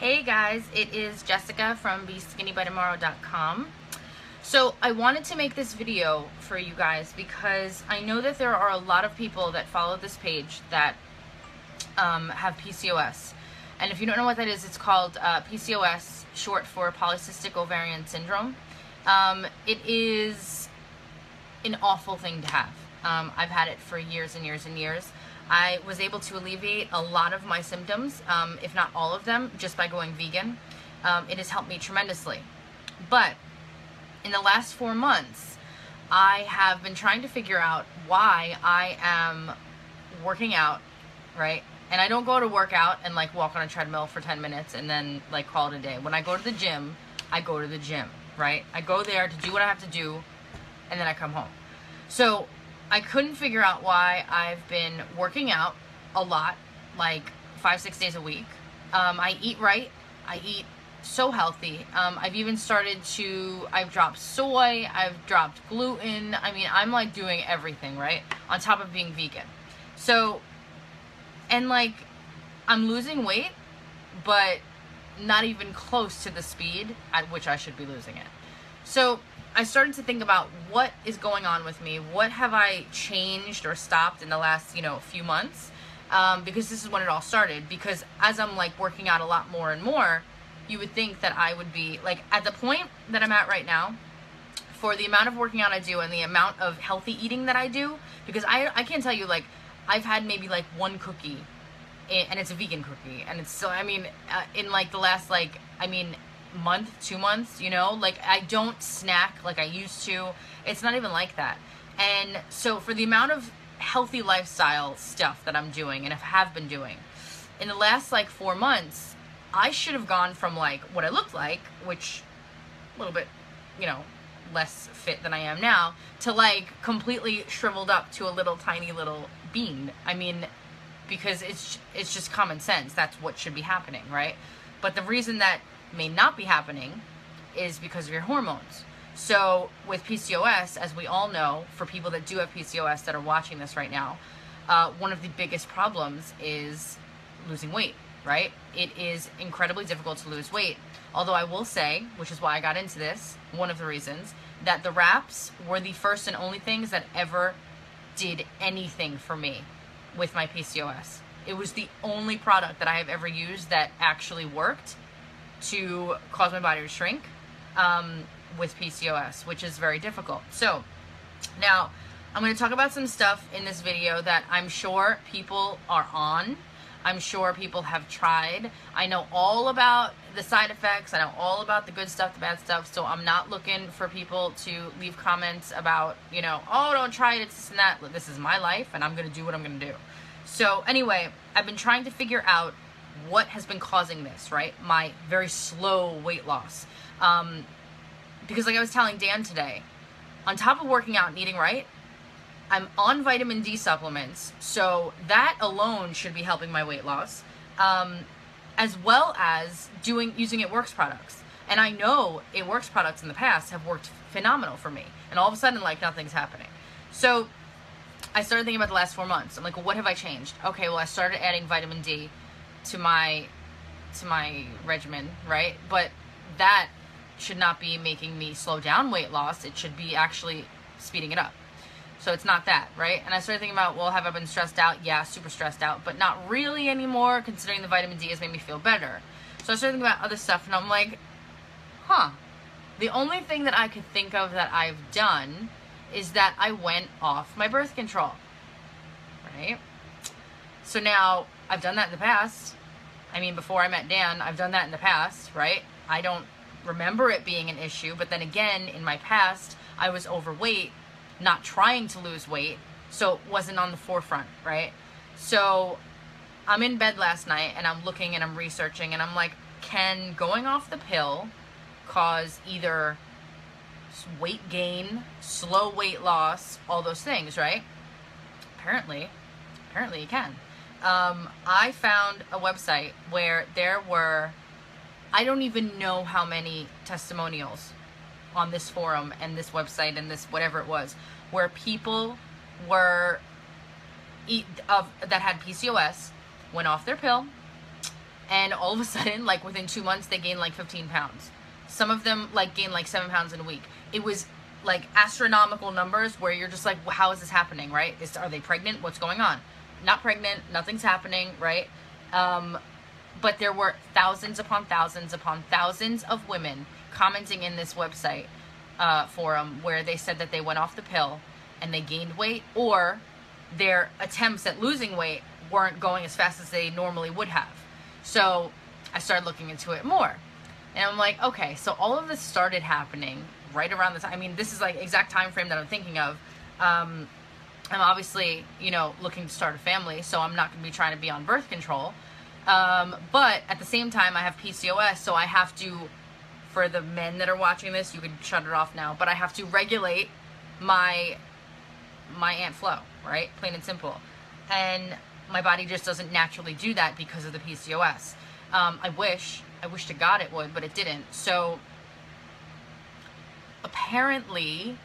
Hey guys, it is Jessica from BeSkinnyByTomorrow.com. So I wanted to make this video for you guys because I know that there are a lot of people that follow this page that um, have PCOS. And if you don't know what that is, it's called uh, PCOS, short for Polycystic Ovarian Syndrome. Um, it is an awful thing to have. Um, I've had it for years and years and years. I was able to alleviate a lot of my symptoms, um, if not all of them, just by going vegan. Um, it has helped me tremendously. But in the last four months, I have been trying to figure out why I am working out, right? And I don't go to work out and like walk on a treadmill for 10 minutes and then like call it a day. When I go to the gym, I go to the gym, right? I go there to do what I have to do and then I come home. So I couldn't figure out why I've been working out a lot, like five, six days a week. Um, I eat right. I eat so healthy. Um, I've even started to, I've dropped soy, I've dropped gluten. I mean, I'm like doing everything, right? On top of being vegan. So, and like, I'm losing weight, but not even close to the speed at which I should be losing it. So, I started to think about what is going on with me. What have I changed or stopped in the last, you know, few months? Um, because this is when it all started. Because as I'm like working out a lot more and more, you would think that I would be like at the point that I'm at right now, for the amount of working out I do and the amount of healthy eating that I do, because I I can't tell you like I've had maybe like one cookie, and it's a vegan cookie, and it's so I mean uh, in like the last like I mean month, two months, you know? Like, I don't snack like I used to. It's not even like that. And so, for the amount of healthy lifestyle stuff that I'm doing and have been doing, in the last like four months, I should have gone from like what I looked like, which a little bit, you know, less fit than I am now, to like completely shriveled up to a little tiny little bean. I mean, because it's it's just common sense. That's what should be happening, right? But the reason that may not be happening is because of your hormones. So, with PCOS, as we all know, for people that do have PCOS that are watching this right now, uh, one of the biggest problems is losing weight, right? It is incredibly difficult to lose weight. Although I will say, which is why I got into this, one of the reasons, that the wraps were the first and only things that ever did anything for me with my PCOS. It was the only product that I have ever used that actually worked to cause my body to shrink um, with PCOS, which is very difficult. So now I'm going to talk about some stuff in this video that I'm sure people are on. I'm sure people have tried. I know all about the side effects. I know all about the good stuff, the bad stuff. So I'm not looking for people to leave comments about, you know, oh, don't try it, it's this and that. This is my life and I'm going to do what I'm going to do. So anyway, I've been trying to figure out what has been causing this, right? My very slow weight loss. Um, because, like I was telling Dan today, on top of working out and eating right, I'm on vitamin D supplements, so that alone should be helping my weight loss, um, as well as doing using It Works products. And I know It Works products in the past have worked phenomenal for me, and all of a sudden, like nothing's happening. So I started thinking about the last four months. I'm like, well, what have I changed? Okay, well, I started adding vitamin D to my to my regimen, right? But that should not be making me slow down weight loss. It should be actually speeding it up. So it's not that, right? And I started thinking about, well, have I been stressed out? Yeah, super stressed out, but not really anymore, considering the vitamin D has made me feel better. So I started thinking about other stuff, and I'm like, huh. The only thing that I could think of that I've done is that I went off my birth control, right? So now I've done that in the past. I mean, before I met Dan, I've done that in the past, right? I don't remember it being an issue, but then again, in my past, I was overweight, not trying to lose weight, so it wasn't on the forefront, right? So I'm in bed last night and I'm looking and I'm researching and I'm like, can going off the pill cause either weight gain, slow weight loss, all those things, right? Apparently, apparently you can um, I found a website where there were, I don't even know how many testimonials on this forum and this website and this whatever it was, where people were eat of that had PCOS went off their pill and all of a sudden, like within two months, they gained like 15 pounds. Some of them like gained like seven pounds in a week. It was like astronomical numbers where you're just like, how is this happening, right? Is, are they pregnant? What's going on? Not pregnant, nothing's happening, right? Um, but there were thousands upon thousands upon thousands of women commenting in this website uh, forum where they said that they went off the pill and they gained weight or their attempts at losing weight weren't going as fast as they normally would have. So I started looking into it more. And I'm like, okay, so all of this started happening right around the time. I mean, this is like exact time frame that I'm thinking of. Um, I'm obviously, you know, looking to start a family, so I'm not going to be trying to be on birth control. Um, but at the same time, I have PCOS, so I have to, for the men that are watching this, you could shut it off now, but I have to regulate my my ant flow, right? Plain and simple. And my body just doesn't naturally do that because of the PCOS. Um, I wish, I wish to God it would, but it didn't. So apparently,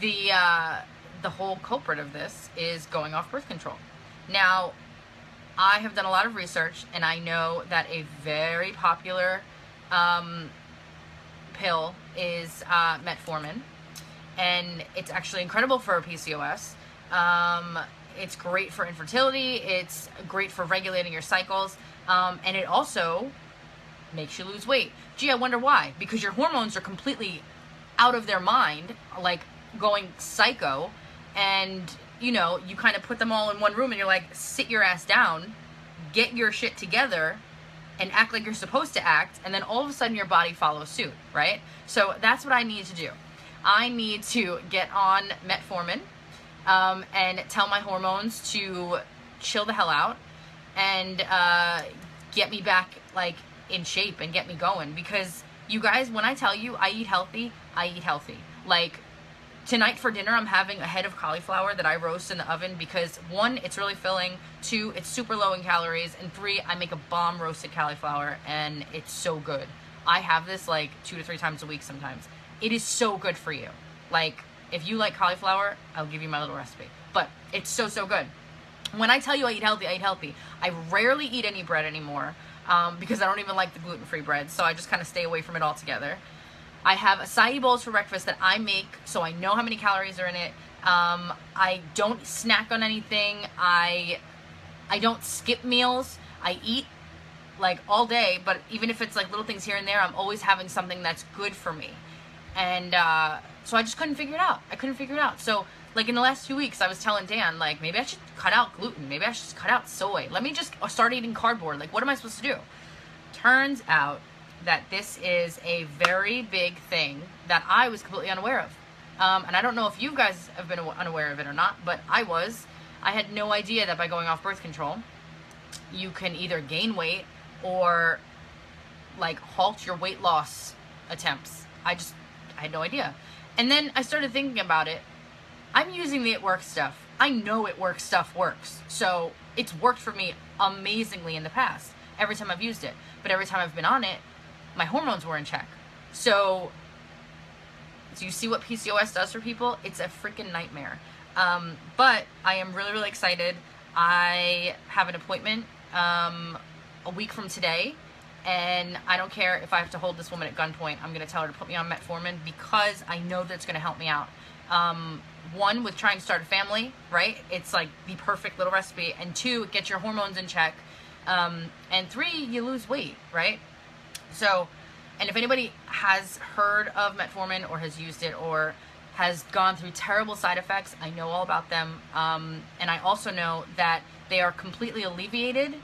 the uh, the whole culprit of this is going off birth control. Now, I have done a lot of research, and I know that a very popular um, pill is uh, metformin, and it's actually incredible for PCOS. Um, it's great for infertility. It's great for regulating your cycles, um, and it also makes you lose weight. Gee, I wonder why? Because your hormones are completely out of their mind, like going psycho, and you know, you kind of put them all in one room and you're like, sit your ass down, get your shit together, and act like you're supposed to act, and then all of a sudden your body follows suit, right? So that's what I need to do. I need to get on metformin um, and tell my hormones to chill the hell out and uh, get me back like in shape and get me going because you guys when i tell you i eat healthy i eat healthy like tonight for dinner i'm having a head of cauliflower that i roast in the oven because one it's really filling two it's super low in calories and three i make a bomb roasted cauliflower and it's so good. I have this like two to three times a week sometimes. It is so good for you. Like if you like cauliflower i'll give you my little recipe. But it's so so good. When i tell you i eat healthy i eat healthy. I rarely eat any bread anymore um, because I don't even like the gluten-free bread, so I just kind of stay away from it altogether. I have acai bowls for breakfast that I make, so I know how many calories are in it. Um, I don't snack on anything. I I don't skip meals. I eat like all day, but even if it's like little things here and there, I'm always having something that's good for me. And uh, so I just couldn't figure it out. I couldn't figure it out. So like in the last two weeks, I was telling Dan, like, maybe I should cut out gluten. Maybe I should cut out soy. Let me just start eating cardboard. Like, what am I supposed to do? Turns out that this is a very big thing that I was completely unaware of. Um, and I don't know if you guys have been unaware of it or not, but I was. I had no idea that by going off birth control, you can either gain weight or like halt your weight loss attempts. I just, I had no idea. And then I started thinking about it I'm using the It Works stuff. I know It Works stuff works. So it's worked for me amazingly in the past, every time I've used it. But every time I've been on it, my hormones were in check. So, do you see what PCOS does for people? It's a freaking nightmare. Um, but I am really, really excited. I have an appointment um, a week from today, and I don't care if I have to hold this woman at gunpoint. I'm going to tell her to put me on metformin because I know that it's going to help me out. Um, one with trying to start a family, right? It's like the perfect little recipe. And two, get your hormones in check. Um, and three, you lose weight, right? So, and if anybody has heard of metformin or has used it or has gone through terrible side effects, I know all about them. Um, and I also know that they are completely alleviated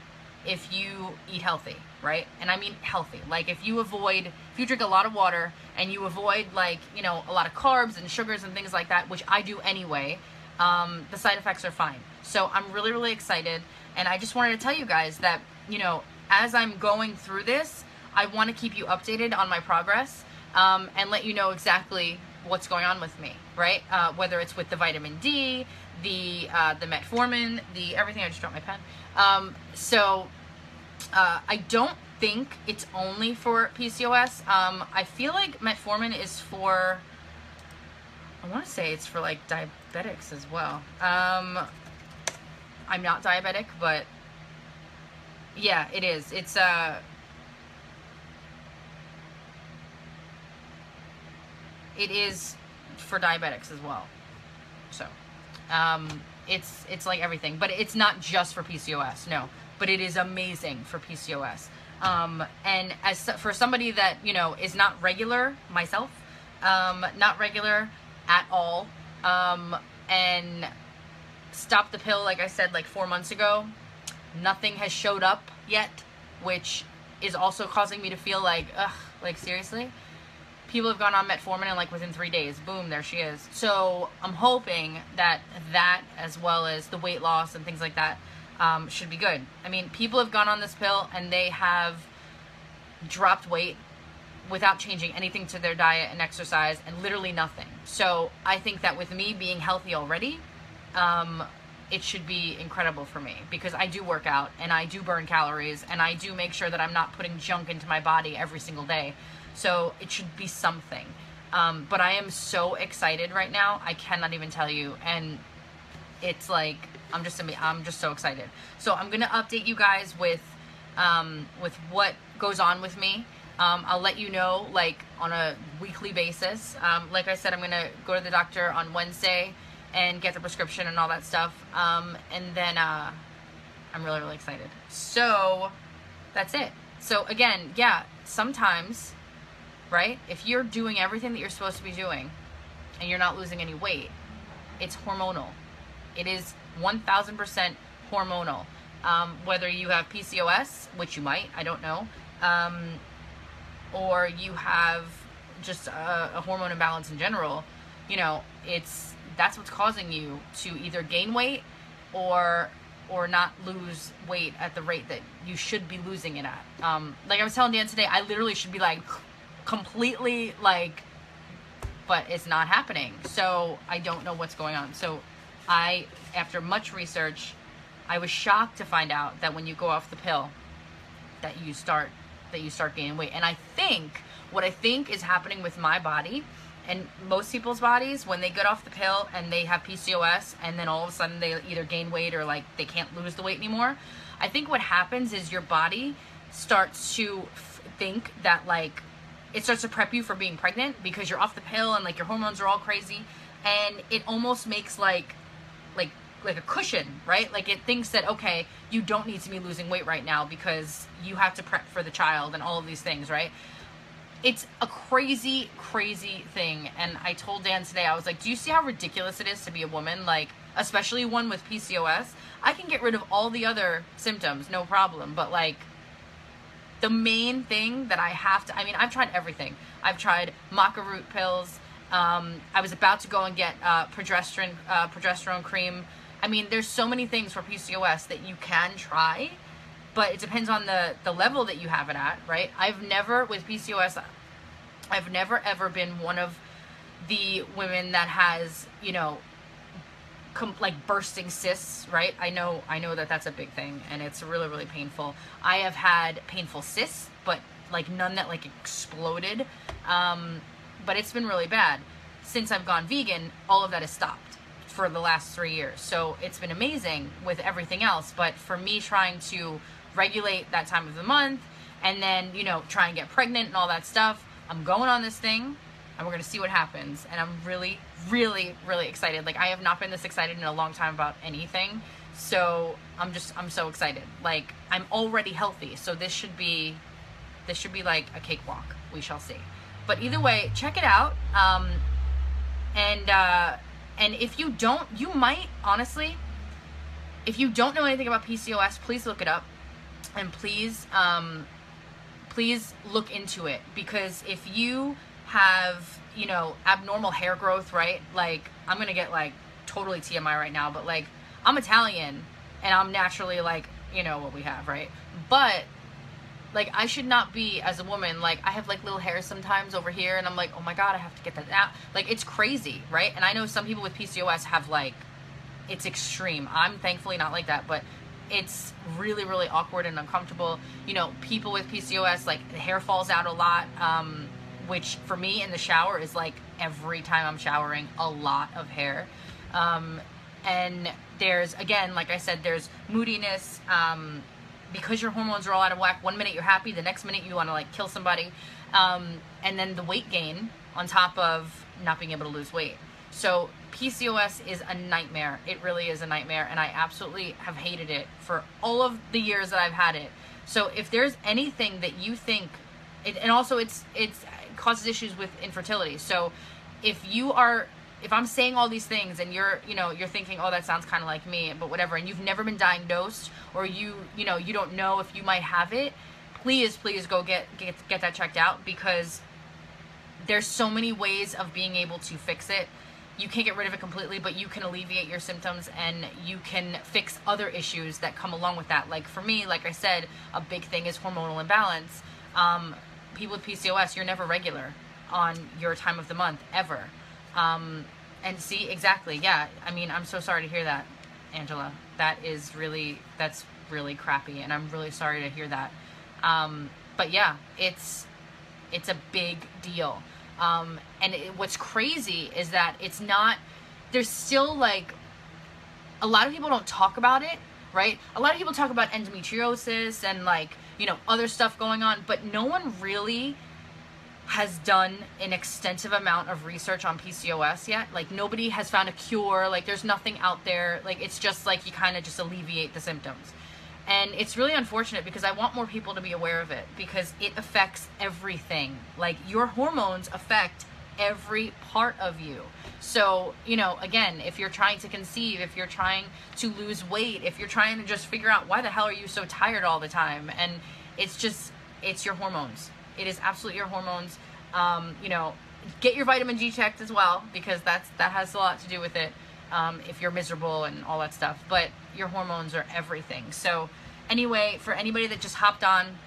if you eat healthy, right? And I mean healthy. Like if you avoid, if you drink a lot of water and you avoid like, you know, a lot of carbs and sugars and things like that, which I do anyway, um, the side effects are fine. So I'm really, really excited. And I just wanted to tell you guys that, you know, as I'm going through this, I want to keep you updated on my progress um, and let you know exactly what's going on with me, right? Uh, whether it's with the vitamin D, the uh, the metformin, the everything. I just dropped my pen. Um, so uh, I don't think it's only for PCOS. Um, I feel like metformin is for, I want to say it's for like diabetics as well. Um, I'm not diabetic, but Yeah, it is. It's uh it is for diabetics as well. So, um, it's it's like everything, but it's not just for PCOS. No, but it is amazing for PCOS. Um, and as for somebody that you know is not regular, myself, um, not regular at all, um, and stopped the pill like I said like four months ago. Nothing has showed up yet, which is also causing me to feel like, ugh, like seriously people have gone on metformin and like within three days, boom, there she is. So I'm hoping that that, as well as the weight loss and things like that, um, should be good. I mean, people have gone on this pill and they have dropped weight without changing anything to their diet and exercise and literally nothing. So I think that with me being healthy already, um, it should be incredible for me because I do work out and I do burn calories and I do make sure that I'm not putting junk into my body every single day. So it should be something. Um, but I am so excited right now. I cannot even tell you. And it's like I'm just I'm just so excited. So I'm gonna update you guys with um, with what goes on with me. Um, I'll let you know like on a weekly basis. Um, like I said, I'm gonna go to the doctor on Wednesday and get the prescription and all that stuff. Um, and then uh, I'm really really excited. So that's it. So again, yeah, sometimes right? If you're doing everything that you're supposed to be doing and you're not losing any weight, it's hormonal. It is 1000% hormonal. Um, whether you have PCOS, which you might, I don't know, um, or you have just a, a hormone imbalance in general, you know, it's that's what's causing you to either gain weight or or not lose weight at the rate that you should be losing it at. Um, like I was telling Dan today, I literally should be like completely like but it's not happening. So i don't know what's going on. So i after much research i was shocked to find out that when you go off the pill that you start that you start gaining weight. And i think what i think is happening with my body and most people's bodies when they get off the pill and they have pcos and then all of a sudden they either gain weight or like they can't lose the weight anymore i think what happens is your body starts to think that like it starts to prep you for being pregnant because you're off the pill and like your hormones are all crazy. And it almost makes like like like a cushion right? Like it thinks that okay you don't need to be losing weight right now because you have to prep for the child and all of these things right? It's a crazy crazy thing. And i told dan today i was like do you see how ridiculous it is to be a woman? Like especially one with pcos i can get rid of all the other symptoms no problem. But like the main thing that I have to, I mean, I've tried everything. I've tried maca root pills. Um, I was about to go and get uh, progesterone, uh, progesterone cream. I mean, there's so many things for PCOS that you can try, but it depends on the, the level that you have it at, right? I've never, with PCOS, I've never ever been one of the women that has, you know, like bursting cysts, right? I know I know that that's a big thing and it's really really painful. I have had painful cysts, but like none that like exploded. Um, but it's been really bad. Since I've gone vegan, all of that has stopped for the last 3 years. So it's been amazing with everything else, but for me trying to regulate that time of the month and then, you know, try and get pregnant and all that stuff, I'm going on this thing and we're to see what happens. And I'm really, really, really excited. Like, I have not been this excited in a long time about anything. So I'm just, I'm so excited. Like, I'm already healthy. So this should be, this should be like a cakewalk. We shall see. But either way, check it out. Um, and, uh, and if you don't, you might, honestly, if you don't know anything about PCOS, please look it up. And please, um, please look into it because if you have, you know, abnormal hair growth, right? Like, I'm gonna get like totally TMI right now, but like, I'm Italian and I'm naturally like, you know, what we have, right? But like I should not be as a woman like I have like little hairs sometimes over here and I'm like oh my god I have to get that out like it's crazy right and I know some people with PCOS have like it's extreme I'm thankfully not like that but it's really really awkward and uncomfortable you know people with PCOS like the hair falls out a lot um which for me in the shower is like every time I'm showering, a lot of hair. Um, and there's, again, like I said, there's moodiness, um, because your hormones are all out of whack, one minute you're happy, the next minute you want to like kill somebody. Um, and then the weight gain on top of not being able to lose weight. So PCOS is a nightmare. It really is a nightmare. And I absolutely have hated it for all of the years that I've had it. So if there's anything that you think, it, and also it's, it's, it causes issues with infertility. So if you are if I'm saying all these things and you're, you know, you're thinking, oh, that sounds kind of like me, but whatever, and you've never been diagnosed or you, you know, you don't know if you might have it, please, please go get get get that checked out because there's so many ways of being able to fix it. You can't get rid of it completely, but you can alleviate your symptoms and you can fix other issues that come along with that. Like for me, like I said, a big thing is hormonal imbalance. Um, people with PCOS, you're never regular on your time of the month ever. Um, and see, exactly, yeah. I mean, I'm so sorry to hear that, Angela. That is really, that's really crappy, and I'm really sorry to hear that. Um, but yeah, it's, it's a big deal. Um, and it, what's crazy is that it's not, there's still like, a lot of people don't talk about it, right? A lot of people talk about endometriosis and like, you know, other stuff going on, but no one really has done an extensive amount of research on PCOS yet. Like nobody has found a cure. Like there's nothing out there. Like it's just like you kind of just alleviate the symptoms. And it's really unfortunate because I want more people to be aware of it because it affects everything. Like your hormones affect every part of you. So, you know, again, if you're trying to conceive, if you're trying to lose weight, if you're trying to just figure out why the hell are you so tired all the time and it's just it's your hormones it is absolutely your hormones. Um, you know, get your vitamin D checked as well because that's that has a lot to do with it. Um, if you're miserable and all that stuff, but your hormones are everything. So, anyway, for anybody that just hopped on,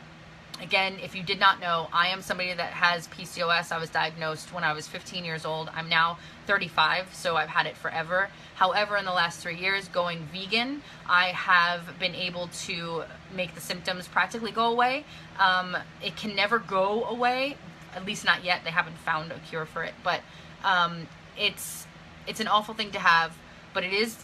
again, if you did not know, I am somebody that has PCOS. I was diagnosed when I was 15 years old. I'm now 35, so I've had it forever. However, in the last three years, going vegan, I have been able to make the symptoms practically go away. Um, it can never go away, at least not yet. They haven't found a cure for it, but um, it's it's an awful thing to have, but it is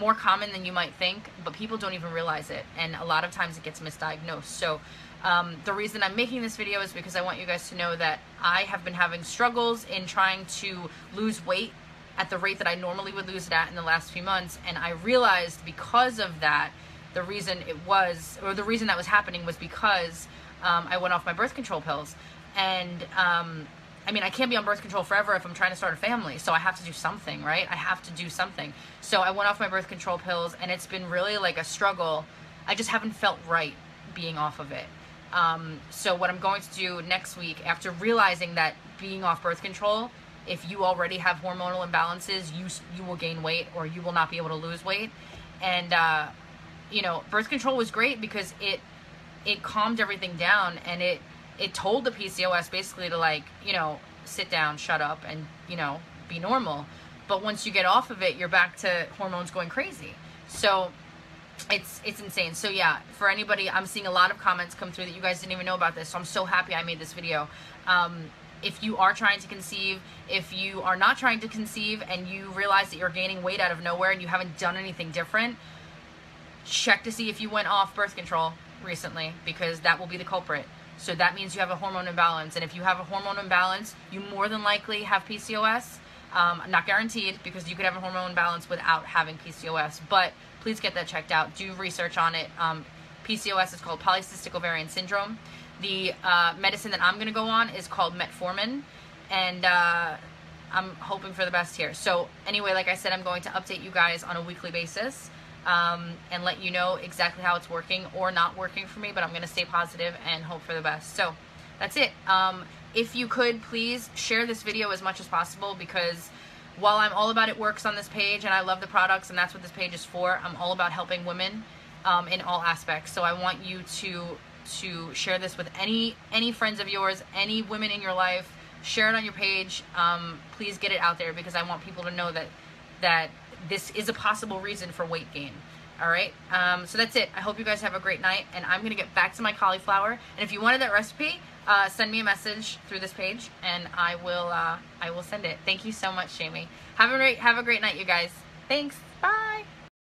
more common than you might think, but people don't even realize it, and a lot of times it gets misdiagnosed. So um, the reason I'm making this video is because I want you guys to know that I have been having struggles in trying to lose weight at the rate that I normally would lose it at in the last few months. And I realized because of that, the reason it was, or the reason that was happening was because um, I went off my birth control pills. And um, I mean, I can't be on birth control forever if I'm trying to start a family. So I have to do something, right? I have to do something. So I went off my birth control pills, and it's been really like a struggle. I just haven't felt right being off of it. Um, so what I'm going to do next week, after realizing that being off birth control if you already have hormonal imbalances, you you will gain weight or you will not be able to lose weight. And uh, you know, birth control was great because it it calmed everything down and it it told the PCOS basically to like you know sit down, shut up, and you know be normal. But once you get off of it, you're back to hormones going crazy. So it's it's insane. So yeah, for anybody, I'm seeing a lot of comments come through that you guys didn't even know about this. So I'm so happy I made this video. Um, if you are trying to conceive, if you are not trying to conceive and you realize that you're gaining weight out of nowhere and you haven't done anything different, check to see if you went off birth control recently because that will be the culprit. So that means you have a hormone imbalance. And if you have a hormone imbalance, you more than likely have PCOS. Um, not guaranteed because you could have a hormone imbalance without having PCOS, but please get that checked out. Do research on it. Um, PCOS is called polycystic ovarian syndrome. The uh, medicine that I'm going to go on is called metformin, and uh, I'm hoping for the best here. So anyway, like I said, I'm going to update you guys on a weekly basis um, and let you know exactly how it's working or not working for me, but I'm going to stay positive and hope for the best. So that's it. Um, if you could, please share this video as much as possible because while I'm all about it works on this page and I love the products and that's what this page is for, I'm all about helping women um, in all aspects. So I want you to to share this with any any friends of yours, any women in your life. Share it on your page. Um, please get it out there because I want people to know that that this is a possible reason for weight gain. All right. Um, so that's it. I hope you guys have a great night, and I'm gonna get back to my cauliflower. And if you wanted that recipe, uh, send me a message through this page, and I will uh, I will send it. Thank you so much, Jamie. Have a great have a great night, you guys. Thanks. Bye.